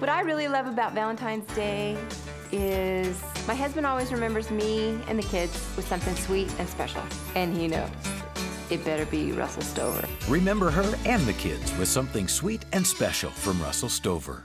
What I really love about Valentine's Day is my husband always remembers me and the kids with something sweet and special. And he knows it better be Russell Stover. Remember her and the kids with something sweet and special from Russell Stover.